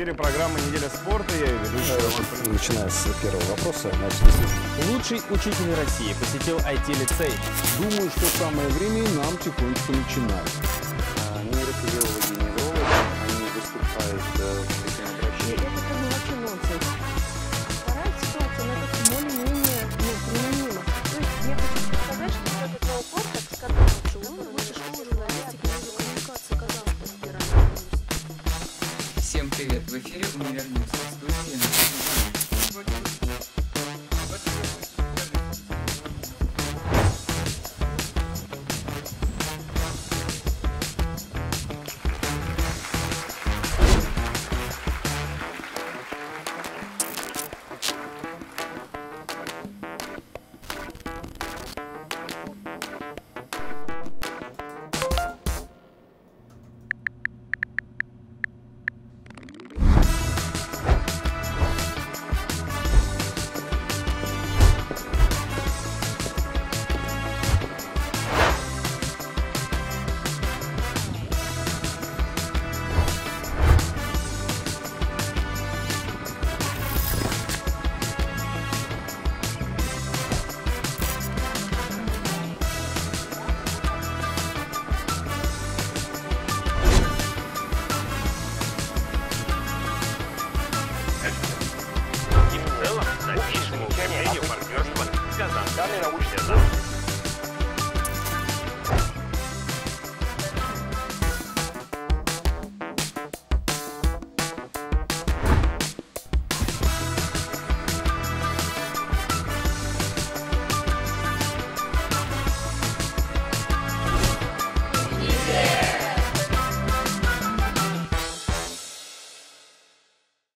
эфире программа «Неделя спорта». Я ее ведущий Поляков. Начиная с первого вопроса, Лучший учитель России посетил IT-лицей. думаю, что самое время и нам тихонечко начинать. Всем привет! В эфире «Универ Ньюс» студии 화면하고 있어서